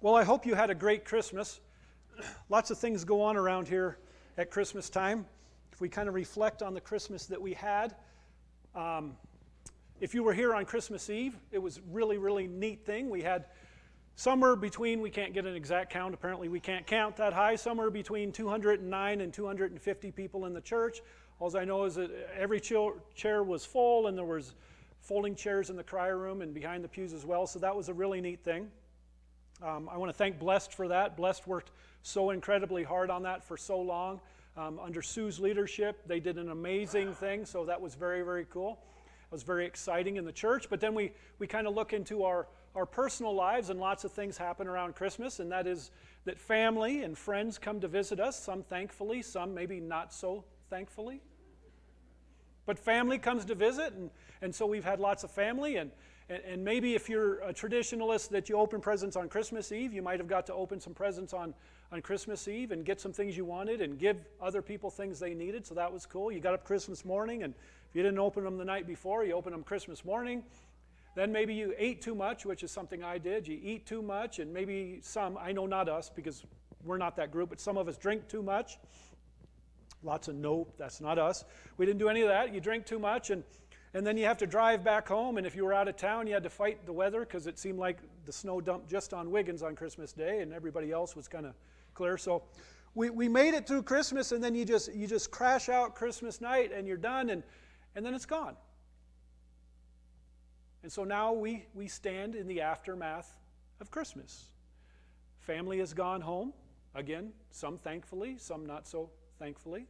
Well, I hope you had a great Christmas. Lots of things go on around here at Christmas time. If we kind of reflect on the Christmas that we had, um, if you were here on Christmas Eve, it was really, really neat thing. We had somewhere between, we can't get an exact count, apparently we can't count that high, somewhere between 209 and 250 people in the church. All I know is that every chair was full and there was folding chairs in the crier room and behind the pews as well, so that was a really neat thing. Um, I want to thank Blessed for that. Blessed worked so incredibly hard on that for so long. Um, under Sue's leadership, they did an amazing thing, so that was very, very cool. It was very exciting in the church. But then we, we kind of look into our, our personal lives, and lots of things happen around Christmas, and that is that family and friends come to visit us, some thankfully, some maybe not so thankfully. But family comes to visit, and, and so we've had lots of family, and, and, and maybe if you're a traditionalist that you open presents on Christmas Eve, you might have got to open some presents on, on Christmas Eve and get some things you wanted and give other people things they needed. So that was cool. You got up Christmas morning, and if you didn't open them the night before, you opened them Christmas morning. Then maybe you ate too much, which is something I did. You eat too much, and maybe some, I know not us because we're not that group, but some of us drink too much. Lots of nope, that's not us. We didn't do any of that. You drink too much, and and then you have to drive back home, and if you were out of town, you had to fight the weather because it seemed like the snow dumped just on Wiggins on Christmas Day, and everybody else was kind of clear. So we, we made it through Christmas, and then you just you just crash out Christmas night, and you're done, and, and then it's gone. And so now we, we stand in the aftermath of Christmas. Family has gone home. Again, some thankfully, some not so thankfully.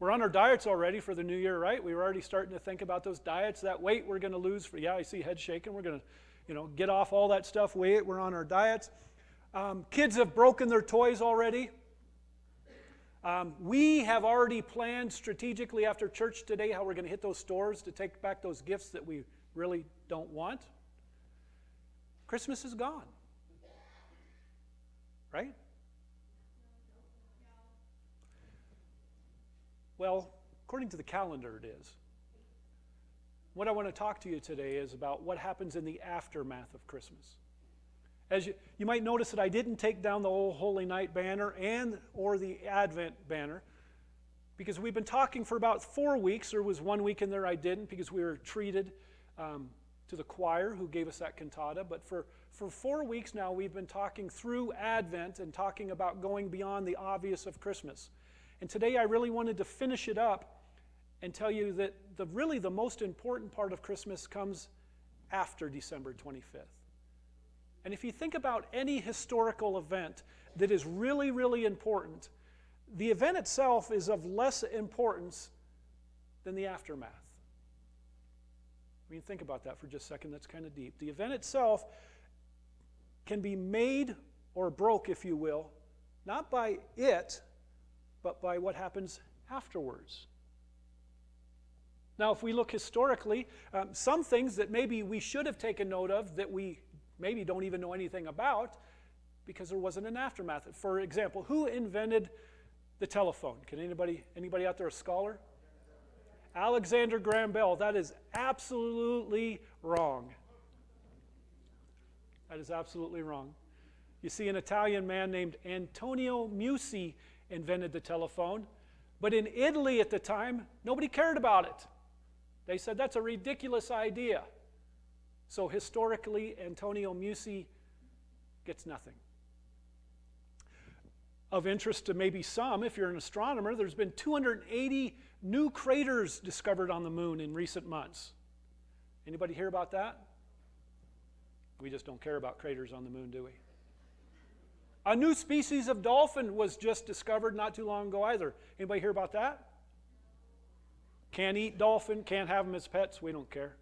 We're on our diets already for the new year, right? We were already starting to think about those diets, that weight we're going to lose. For yeah, I see head shaking. We're going to, you know, get off all that stuff. Weight. We're on our diets. Um, kids have broken their toys already. Um, we have already planned strategically after church today how we're going to hit those stores to take back those gifts that we really don't want. Christmas is gone. Right? Well, according to the calendar, it is. What I want to talk to you today is about what happens in the aftermath of Christmas. As you, you might notice that I didn't take down the old Holy Night banner and or the Advent banner because we've been talking for about four weeks. There was one week in there I didn't because we were treated um, to the choir who gave us that cantata. But for, for four weeks now, we've been talking through Advent and talking about going beyond the obvious of Christmas. And today I really wanted to finish it up and tell you that the, really the most important part of Christmas comes after December 25th. And if you think about any historical event that is really, really important, the event itself is of less importance than the aftermath. I mean, think about that for just a second. That's kind of deep. The event itself can be made or broke, if you will, not by it, but by what happens afterwards. Now, if we look historically, um, some things that maybe we should have taken note of that we maybe don't even know anything about because there wasn't an aftermath. For example, who invented the telephone? Can anybody anybody out there a scholar? Alexander Graham Bell. That is absolutely wrong. That is absolutely wrong. You see, an Italian man named Antonio Meucci invented the telephone. But in Italy at the time, nobody cared about it. They said that's a ridiculous idea. So historically, Antonio Meucci gets nothing. Of interest to maybe some, if you're an astronomer, there's been 280 new craters discovered on the moon in recent months. Anybody hear about that? We just don't care about craters on the moon, do we? A new species of dolphin was just discovered not too long ago either. Anybody hear about that? Can't eat dolphin, can't have them as pets. We don't care.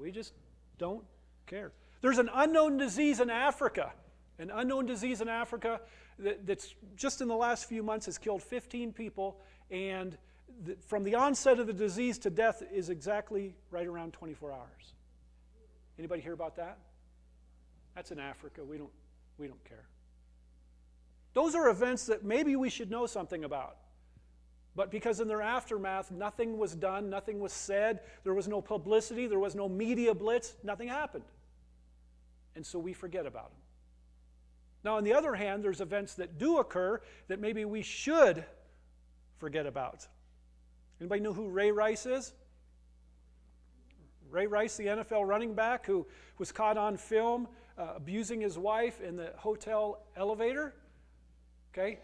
We just don't care. There's an unknown disease in Africa. An unknown disease in Africa that, that's just in the last few months has killed 15 people, and the, from the onset of the disease to death is exactly right around 24 hours. Anybody hear about that? That's in Africa. We don't, we don't care. Those are events that maybe we should know something about. But because in their aftermath, nothing was done, nothing was said, there was no publicity, there was no media blitz, nothing happened. And so we forget about them. Now, on the other hand, there's events that do occur that maybe we should forget about. Anybody know who Ray Rice is? Ray Rice, the NFL running back who was caught on film uh, abusing his wife in the hotel elevator. Okay?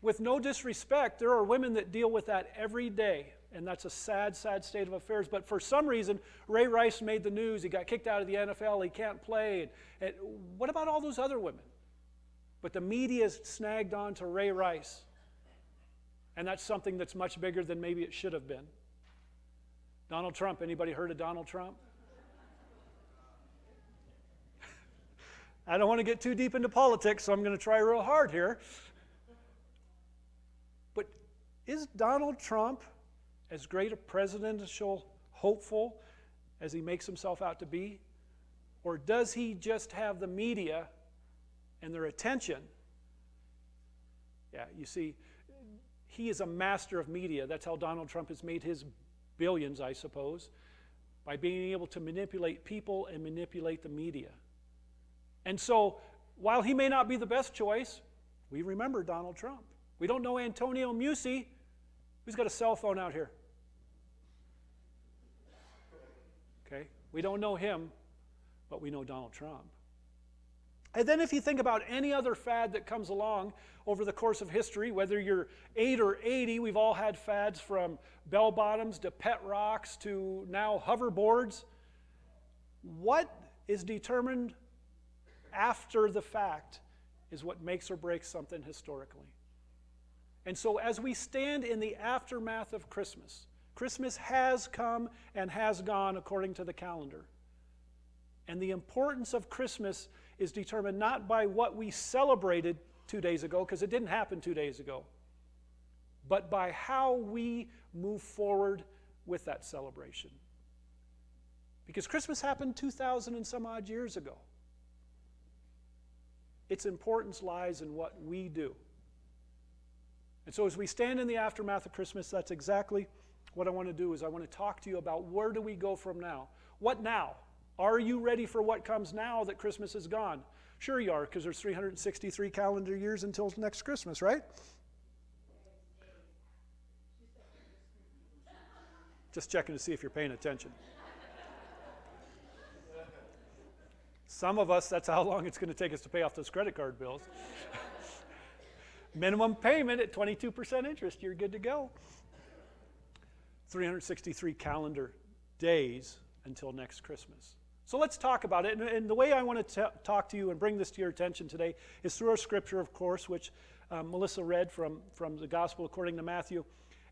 With no disrespect, there are women that deal with that every day, and that's a sad, sad state of affairs. But for some reason, Ray Rice made the news. He got kicked out of the NFL. He can't play. And, and what about all those other women? But the media snagged on to Ray Rice. And that's something that's much bigger than maybe it should have been. Donald Trump, anybody heard of Donald Trump? I don't want to get too deep into politics, so I'm going to try real hard here. Is Donald Trump as great a presidential hopeful as he makes himself out to be? Or does he just have the media and their attention? Yeah, you see, he is a master of media. That's how Donald Trump has made his billions, I suppose, by being able to manipulate people and manipulate the media. And so, while he may not be the best choice, we remember Donald Trump. We don't know Antonio Meucci. Who's got a cell phone out here? Okay, we don't know him, but we know Donald Trump. And then, if you think about any other fad that comes along over the course of history, whether you're 8 or 80, we've all had fads from bell bottoms to pet rocks to now hoverboards. What is determined after the fact is what makes or breaks something historically. And so, as we stand in the aftermath of Christmas, Christmas has come and has gone according to the calendar. And the importance of Christmas is determined not by what we celebrated two days ago, because it didn't happen two days ago, but by how we move forward with that celebration. Because Christmas happened 2,000 and some odd years ago. Its importance lies in what we do. And so as we stand in the aftermath of Christmas, that's exactly what I want to do is I want to talk to you about where do we go from now? What now? Are you ready for what comes now that Christmas is gone? Sure you are, because there's 363 calendar years until next Christmas, right? Just checking to see if you're paying attention. Some of us, that's how long it's going to take us to pay off those credit card bills. Minimum payment at 22% interest, you're good to go. 363 calendar days until next Christmas. So let's talk about it. And, and the way I want to talk to you and bring this to your attention today is through our scripture, of course, which um, Melissa read from, from the Gospel according to Matthew.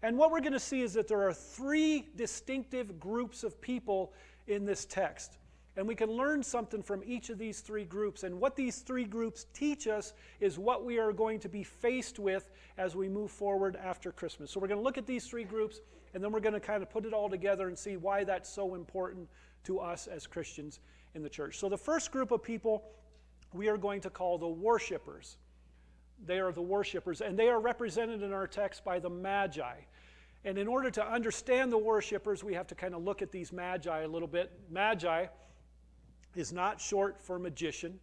And what we're going to see is that there are three distinctive groups of people in this text. And we can learn something from each of these three groups. And what these three groups teach us is what we are going to be faced with as we move forward after Christmas. So we're going to look at these three groups, and then we're going to kind of put it all together and see why that's so important to us as Christians in the church. So the first group of people we are going to call the worshipers. They are the worshipers, and they are represented in our text by the Magi. And in order to understand the worshipers, we have to kind of look at these Magi a little bit. Magi is not short for magician.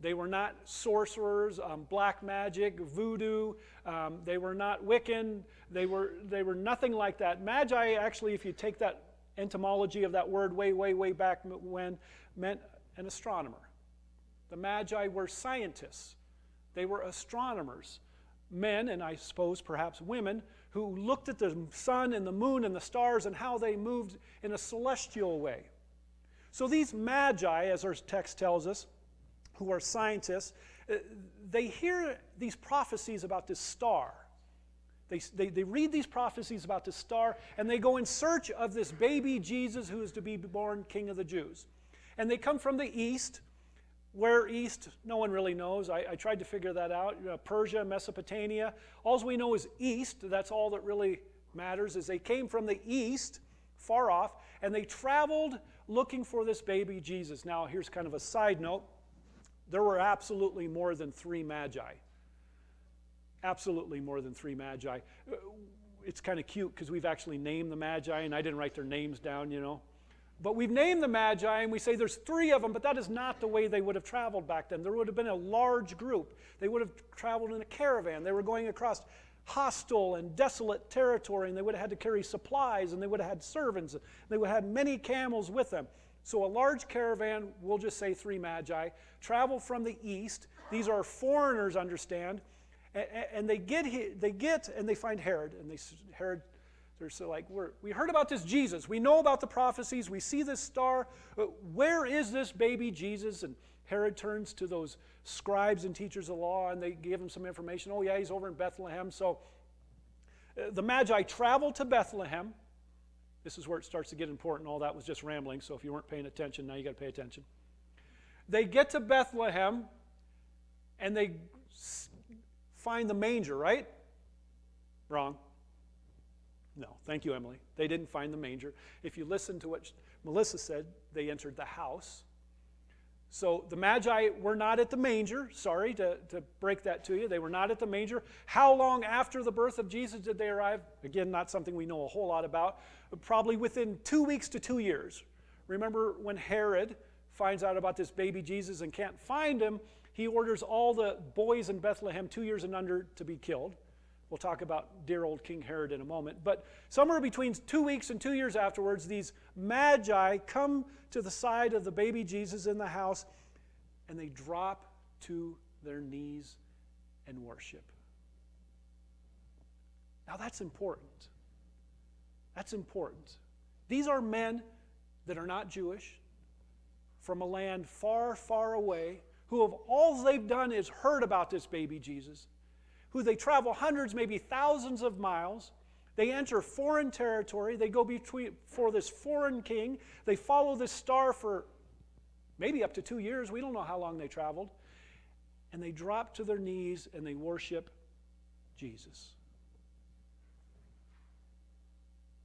They were not sorcerers, um, black magic, voodoo. Um, they were not Wiccan. They were, they were nothing like that. Magi, actually, if you take that etymology of that word way, way, way back when, meant an astronomer. The Magi were scientists, they were astronomers. Men, and I suppose perhaps women, who looked at the sun and the moon and the stars and how they moved in a celestial way. So these magi, as our text tells us, who are scientists, uh, they hear these prophecies about this star. They, they, they read these prophecies about this star and they go in search of this baby Jesus who is to be born King of the Jews. And they come from the east. Where east? No one really knows. I, I tried to figure that out. You know, Persia, Mesopotamia. All we know is east. That's all that really matters. Is they came from the east, far off, and they traveled looking for this baby Jesus. Now, here's kind of a side note there were absolutely more than three magi. Absolutely more than three magi. Uh, it's kind of cute because we've actually named the magi, and I didn't write their names down, you know. But we've named the Magi and we say there's three of them, but that is not the way they would have traveled back then. There would have been a large group. They would have traveled in a caravan. They were going across hostile and desolate territory, and they would have had to carry supplies, and they would have had servants. And they would have had many camels with them. So a large caravan, we'll just say three Magi, travel from the east. These are foreigners, understand, and they get, here they get and they find Herod, and they, Herod they're so like, we heard about this Jesus. We know about the prophecies. We see this star. Uh, where is this baby Jesus? And Herod turns to those scribes and teachers of law and they give him some information. Oh, yeah, he's over in Bethlehem. So uh, the Magi travel to Bethlehem. This is where it starts to get important. All that was just rambling. So if you weren't paying attention, now you got to pay attention. They get to Bethlehem and they find the manger, right? Wrong. No, thank you, Emily. They didn't find the manger. If you listen to what Melissa said, they entered the house. So the Magi were not at the manger. Sorry to, to break that to you. They were not at the manger. How long after the birth of Jesus did they arrive? Again, not something we know a whole lot about. Probably within two weeks to two years. Remember when Herod finds out about this baby Jesus and can't find him, he orders all the boys in Bethlehem, two years and under, to be killed. We'll talk about dear old King Herod in a moment. But somewhere between two weeks and two years afterwards, these magi come to the side of the baby Jesus in the house and they drop to their knees and worship. Now that's important. That's important. These are men that are not Jewish from a land far, far away who have all they've done is heard about this baby Jesus who they travel hundreds, maybe thousands of miles. They enter foreign territory. They go between, for this foreign king. They follow this star for maybe up to two years. We don't know how long they traveled. And they drop to their knees and they worship Jesus.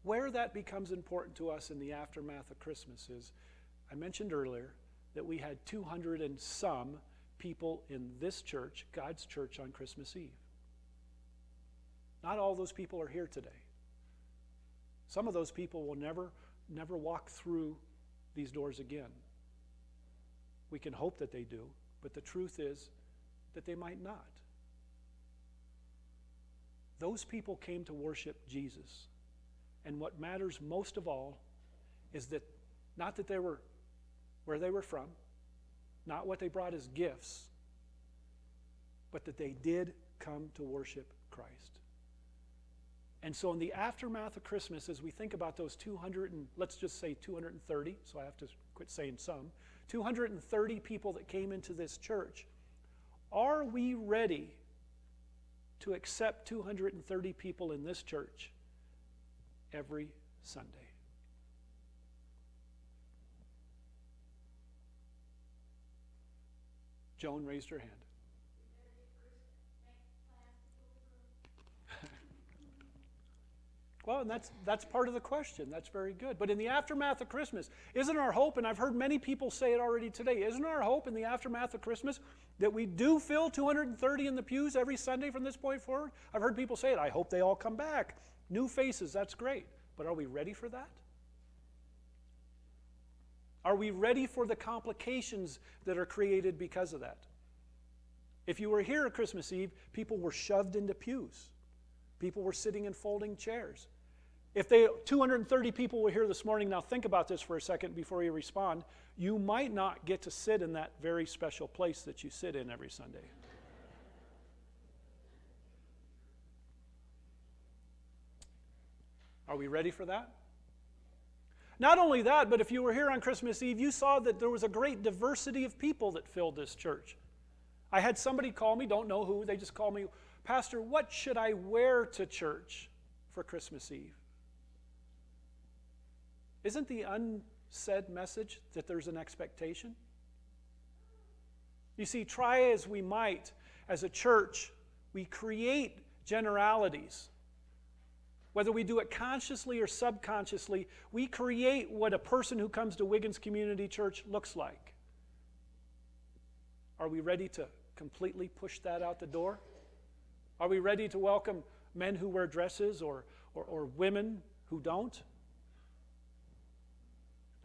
Where that becomes important to us in the aftermath of Christmas is I mentioned earlier that we had 200 and some people in this church, God's church, on Christmas Eve. Not all those people are here today. Some of those people will never, never walk through these doors again. We can hope that they do, but the truth is that they might not. Those people came to worship Jesus. And what matters most of all is that not that they were where they were from, not what they brought as gifts, but that they did come to worship Christ. And so, in the aftermath of Christmas, as we think about those 200 and let's just say 230, so I have to quit saying some, 230 people that came into this church, are we ready to accept 230 people in this church every Sunday? Joan raised her hand. Well, and that's, that's part of the question. That's very good. But in the aftermath of Christmas, isn't our hope, and I've heard many people say it already today, isn't our hope in the aftermath of Christmas that we do fill 230 in the pews every Sunday from this point forward? I've heard people say it. I hope they all come back. New faces, that's great. But are we ready for that? Are we ready for the complications that are created because of that? If you were here at Christmas Eve, people were shoved into pews. People were sitting in folding chairs. If they 230 people were here this morning, now think about this for a second before you respond. You might not get to sit in that very special place that you sit in every Sunday. Are we ready for that? Not only that, but if you were here on Christmas Eve, you saw that there was a great diversity of people that filled this church. I had somebody call me, don't know who, they just called me, Pastor, what should I wear to church for Christmas Eve? Isn't the unsaid message that there's an expectation? You see, try as we might, as a church, we create generalities. Whether we do it consciously or subconsciously, we create what a person who comes to Wiggins Community Church looks like. Are we ready to completely push that out the door? Are we ready to welcome men who wear dresses or, or, or women who don't?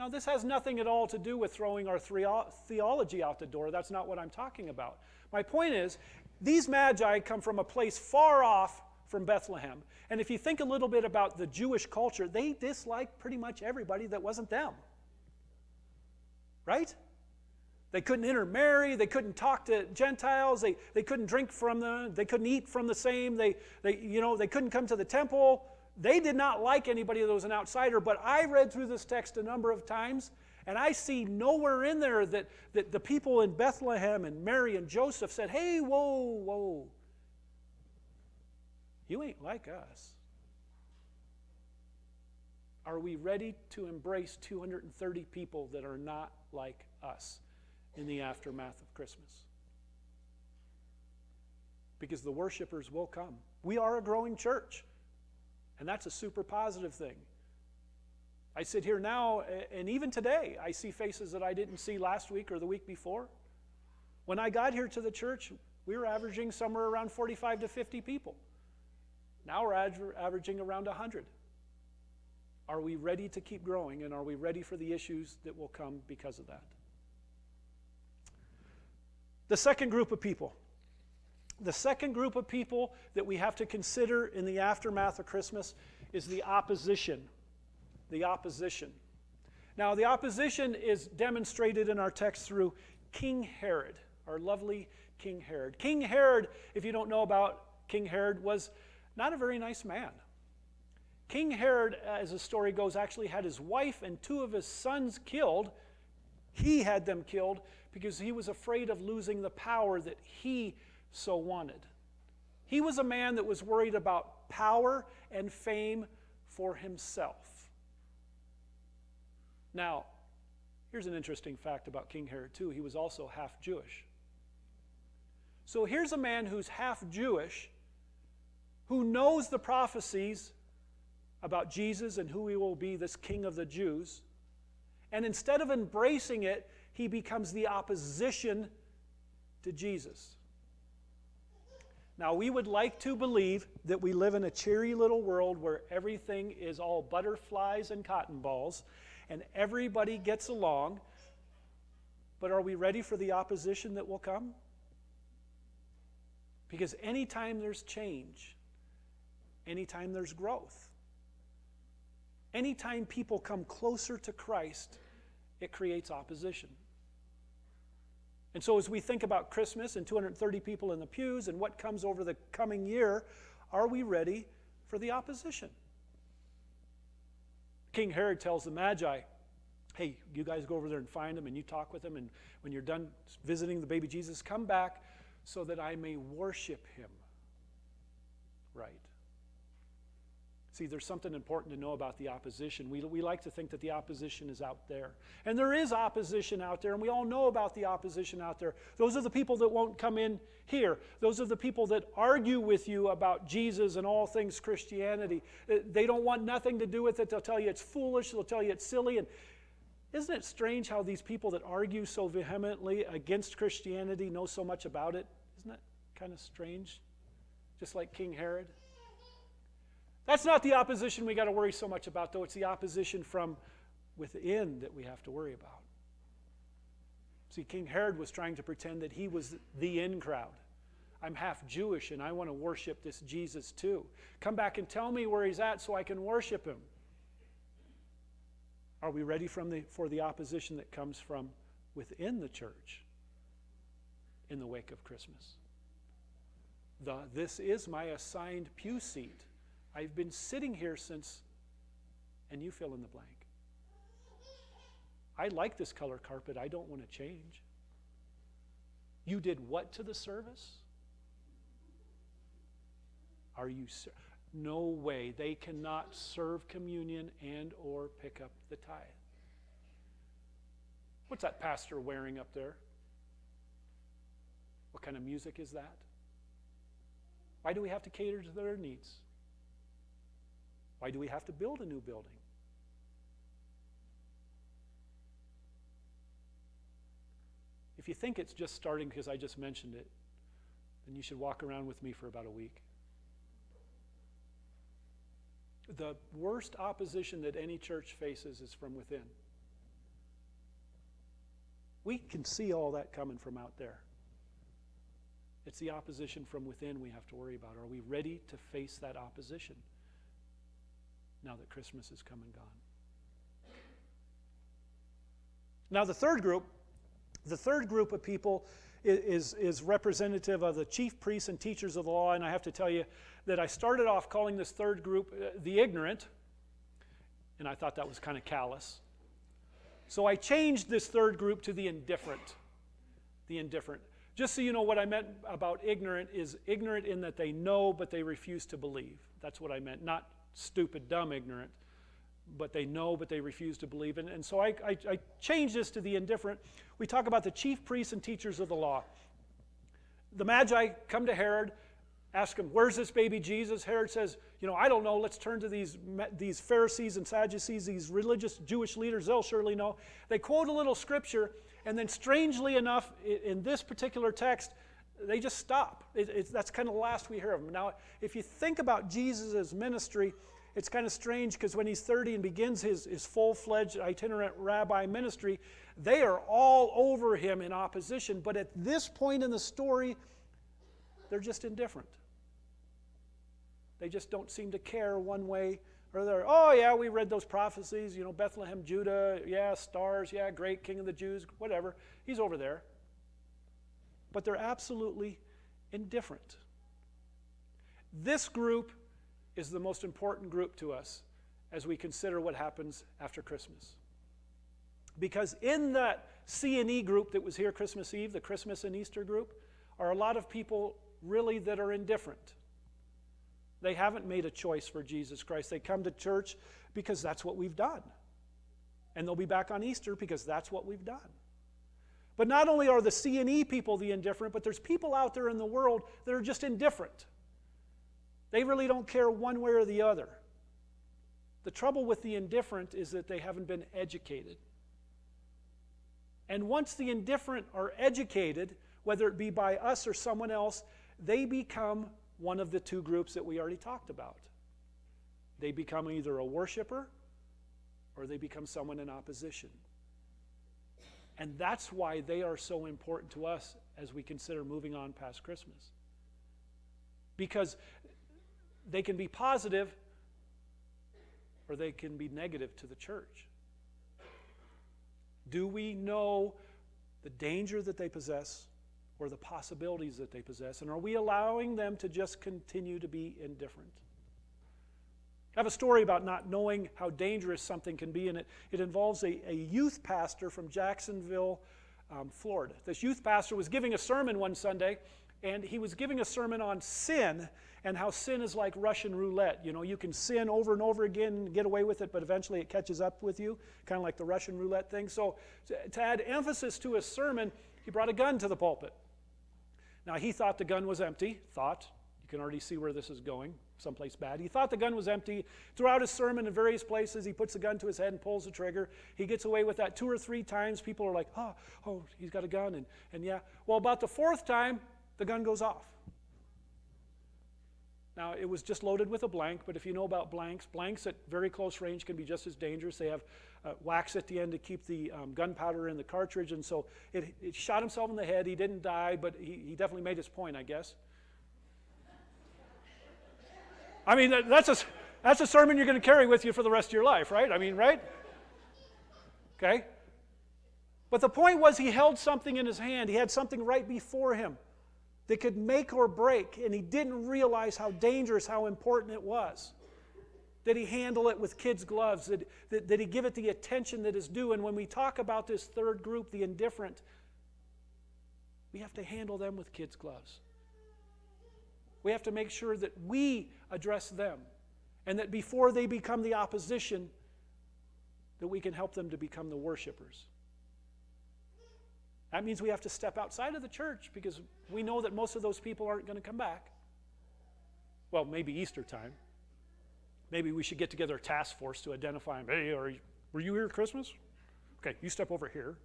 Now, this has nothing at all to do with throwing our theology out the door. That's not what I'm talking about. My point is, these magi come from a place far off from Bethlehem. And if you think a little bit about the Jewish culture, they disliked pretty much everybody that wasn't them. Right? They couldn't intermarry. They couldn't talk to Gentiles. They, they couldn't drink from the, they couldn't eat from the same. They, they, you know, they couldn't come to the temple. They did not like anybody that was an outsider. But I read through this text a number of times, and I see nowhere in there that, that the people in Bethlehem and Mary and Joseph said, hey, whoa, whoa. You ain't like us. Are we ready to embrace 230 people that are not like us? In the aftermath of Christmas. Because the worshipers will come. We are a growing church, and that's a super positive thing. I sit here now, and even today, I see faces that I didn't see last week or the week before. When I got here to the church, we were averaging somewhere around 45 to 50 people. Now we're averaging around 100. Are we ready to keep growing, and are we ready for the issues that will come because of that? The second group of people. The second group of people that we have to consider in the aftermath of Christmas is the opposition. The opposition. Now, the opposition is demonstrated in our text through King Herod, our lovely King Herod. King Herod, if you don't know about King Herod, was not a very nice man. King Herod, as the story goes, actually had his wife and two of his sons killed. He had them killed because he was afraid of losing the power that he so wanted. He was a man that was worried about power and fame for himself. Now, here's an interesting fact about King Herod, too. He was also half Jewish. So here's a man who's half Jewish, who knows the prophecies about Jesus and who he will be, this king of the Jews. And instead of embracing it, he becomes the opposition to Jesus. Now, we would like to believe that we live in a cheery little world where everything is all butterflies and cotton balls and everybody gets along. But are we ready for the opposition that will come? Because anytime there's change, anytime there's growth, anytime people come closer to Christ, it creates opposition. And so, as we think about Christmas and 230 people in the pews and what comes over the coming year, are we ready for the opposition? King Herod tells the Magi, hey, you guys go over there and find him and you talk with him, and when you're done visiting the baby Jesus, come back so that I may worship him. Right. See, there's something important to know about the opposition. We, we like to think that the opposition is out there. And there is opposition out there, and we all know about the opposition out there. Those are the people that won't come in here. Those are the people that argue with you about Jesus and all things Christianity. Uh, they don't want nothing to do with it. They'll tell you it's foolish, they'll tell you it's silly. And isn't it strange how these people that argue so vehemently against Christianity know so much about it? Isn't that kind of strange? Just like King Herod. That's not the opposition we got to worry so much about, though. It's the opposition from within that we have to worry about. See, King Herod was trying to pretend that he was the in crowd. I'm half Jewish and I want to worship this Jesus too. Come back and tell me where he's at so I can worship him. Are we ready the, for the opposition that comes from within the church in the wake of Christmas? The, this is my assigned pew seat. I've been sitting here since, and you fill in the blank. I like this color carpet. I don't want to change. You did what to the service? Are you no way they cannot serve communion and or pick up the tithe. What's that pastor wearing up there? What kind of music is that? Why do we have to cater to their needs? Why do we have to build a new building? If you think it's just starting because I just mentioned it, then you should walk around with me for about a week. The worst opposition that any church faces is from within. We can see all that coming from out there. It's the opposition from within we have to worry about. Are we ready to face that opposition now that Christmas is come and gone? Now, the third group, the third group of people is, is representative of the chief priests and teachers of the law. And I have to tell you that I started off calling this third group uh, the ignorant, and I thought that was kind of callous. So I changed this third group to the indifferent. The indifferent. Just so you know what I meant about ignorant is ignorant in that they know but they refuse to believe. That's what I meant. Not stupid, dumb ignorant, but they know but they refuse to believe. And, and so I, I, I changed this to the indifferent. We talk about the chief priests and teachers of the law. The Magi come to Herod ask him, Where's this baby Jesus? Herod says, You know, I don't know. Let's turn to these, these Pharisees and Sadducees, these religious Jewish leaders. They'll surely know. They quote a little scripture, and then strangely enough, in this particular text, they just stop. It, it, that's kind of the last we hear of them. Now, if you think about Jesus' ministry, it's kind of strange because when he's 30 and begins his, his full fledged itinerant rabbi ministry, they are all over him in opposition. But at this point in the story, they're just indifferent. They just don't seem to care one way or the other. Oh, yeah, we read those prophecies, you know, Bethlehem, Judah, yeah, stars, yeah, great king of the Jews, whatever. He's over there. But they're absolutely indifferent. This group is the most important group to us as we consider what happens after Christmas. Because in that C and E group that was here Christmas Eve, the Christmas and Easter group, are a lot of people really that are indifferent. They haven't made a choice for Jesus Christ. They come to church because that's what we've done. And they'll be back on Easter because that's what we've done. But not only are the C and E people the indifferent, but there's people out there in the world that are just indifferent. They really don't care one way or the other. The trouble with the indifferent is that they haven't been educated. And once the indifferent are educated, whether it be by us or someone else, they become one of the two groups that we already talked about. They become either a worshiper or they become someone in opposition. And that's why they are so important to us as we consider moving on past Christmas. Because they can be positive or they can be negative to the church. Do we know the danger that they possess or the possibilities that they possess? And are we allowing them to just continue to be indifferent? I have a story about not knowing how dangerous something can be, and it, it involves a, a youth pastor from Jacksonville, um, Florida. This youth pastor was giving a sermon one Sunday, and he was giving a sermon on sin and how sin is like Russian roulette. You know, you can sin over and over again and get away with it, but eventually it catches up with you, kind of like the Russian roulette thing. So, to, to add emphasis to his sermon, he brought a gun to the pulpit. Now, he thought the gun was empty, thought. You can already see where this is going, someplace bad. He thought the gun was empty. Throughout his sermon in various places, he puts the gun to his head and pulls the trigger. He gets away with that two or three times. People are like, oh, oh, he's got a gun. And, and yeah. Well, about the fourth time, the gun goes off. Now, it was just loaded with a blank, but if you know about blanks, blanks at very close range can be just as dangerous. They have uh, wax at the end to keep the um, gunpowder in the cartridge. And so it, it, shot himself in the head. He didn't die, but he, he definitely made his point, I guess. I mean, that's a, that's a sermon you're going to carry with you for the rest of your life, right? I mean, right? Okay? But the point was, he held something in his hand, he had something right before him that could make or break, and he didn't realize how dangerous, how important it was that he handle it with kids' gloves, that, that, that he give it the attention that is due. And when we talk about this third group, the indifferent, we have to handle them with kids' gloves. We have to make sure that we address them and that before they become the opposition, that we can help them to become the worshipers. That means we have to step outside of the church because we know that most of those people aren't going to come back. Well, maybe Easter time. Maybe we should get together a task force to identify them. Hey, are you, were you here Christmas? Okay, you step over here.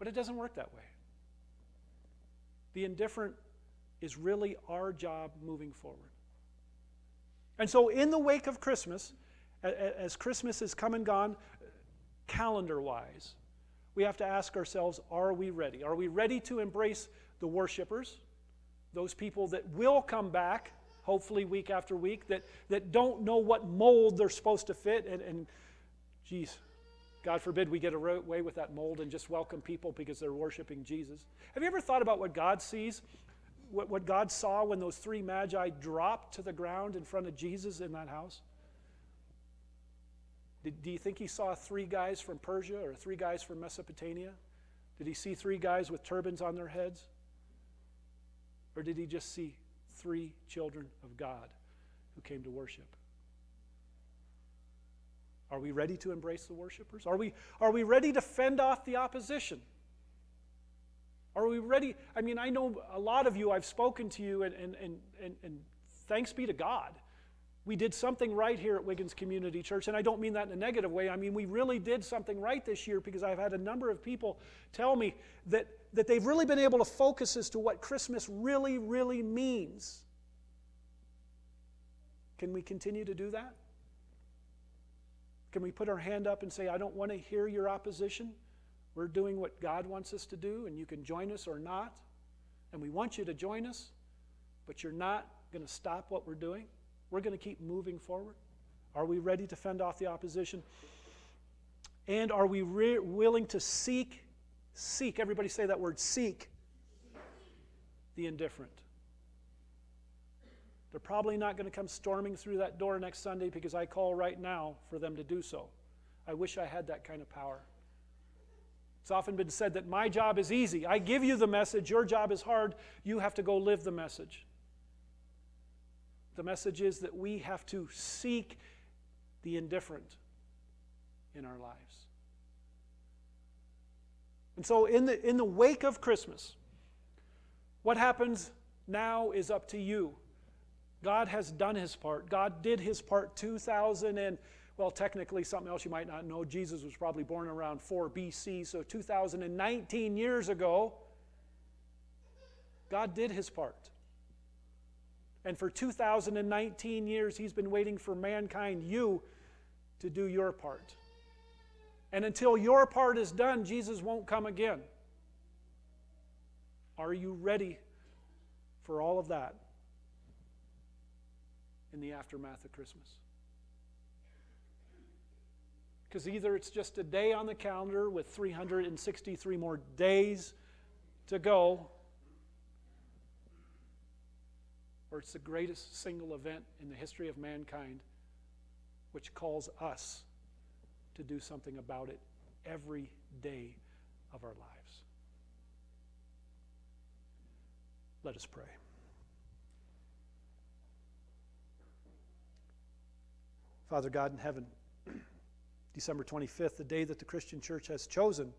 But it doesn't work that way. Indifferent is really our job moving forward. And so, in the wake of Christmas, as Christmas has come and gone, calendar wise, we have to ask ourselves are we ready? Are we ready to embrace the worshipers, those people that will come back, hopefully week after week, that, that don't know what mold they're supposed to fit? And, and geez, God forbid we get away with that mold and just welcome people because they're worshiping Jesus. Have you ever thought about what God sees? What, what God saw when those three magi dropped to the ground in front of Jesus in that house? Did, do you think he saw three guys from Persia or three guys from Mesopotamia? Did he see three guys with turbans on their heads? Or did he just see three children of God who came to worship? Are we ready to embrace the worshipers? Are we, are we ready to fend off the opposition? Are we ready? I mean, I know a lot of you, I've spoken to you, and, and, and, and, and thanks be to God. We did something right here at Wiggins Community Church, and I don't mean that in a negative way. I mean, we really did something right this year because I've had a number of people tell me that, that they've really been able to focus as to what Christmas really, really means. Can we continue to do that? Can we put our hand up and say, I don't want to hear your opposition? We're doing what God wants us to do, and you can join us or not. And we want you to join us, but you're not going to stop what we're doing. We're going to keep moving forward. Are we ready to fend off the opposition? And are we re- willing to seek, seek, everybody say that word, seek the indifferent? They're probably not going to come storming through that door next Sunday because I call right now for them to do so. I wish I had that kind of power. It's often been said that my job is easy. I give you the message, your job is hard. You have to go live the message. The message is that we have to seek the indifferent in our lives. And so, in the, in the wake of Christmas, what happens now is up to you. God has done his part. God did his part 2,000 and, well, technically, something else you might not know. Jesus was probably born around 4 BC, so 2,019 years ago, God did his part. And for 2,019 years, he's been waiting for mankind, you, to do your part. And until your part is done, Jesus won't come again. Are you ready for all of that? In the aftermath of Christmas. Because either it's just a day on the calendar with 363 more days to go, or it's the greatest single event in the history of mankind which calls us to do something about it every day of our lives. Let us pray. Father God in heaven, December 25th, the day that the Christian church has chosen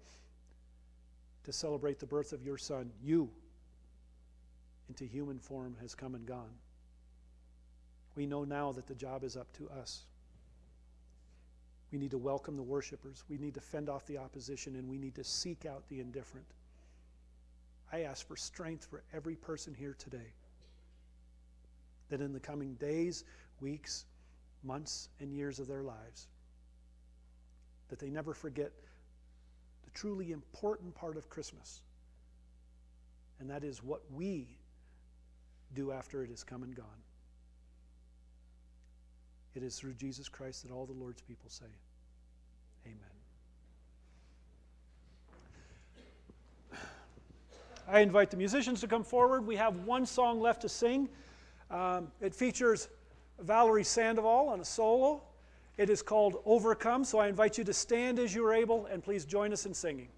to celebrate the birth of your Son, you, into human form, has come and gone. We know now that the job is up to us. We need to welcome the worshipers. We need to fend off the opposition, and we need to seek out the indifferent. I ask for strength for every person here today. That in the coming days, weeks, months and years of their lives. That they never forget the truly important part of Christmas, and that is what we do after it has come and gone. It is through Jesus Christ that all the Lord's people say, Amen. I invite the musicians to come forward. We have one song left to sing. Um, it features Valerie Sandoval on a solo. It is called Overcome, so I invite you to stand as you are able and please join us in singing.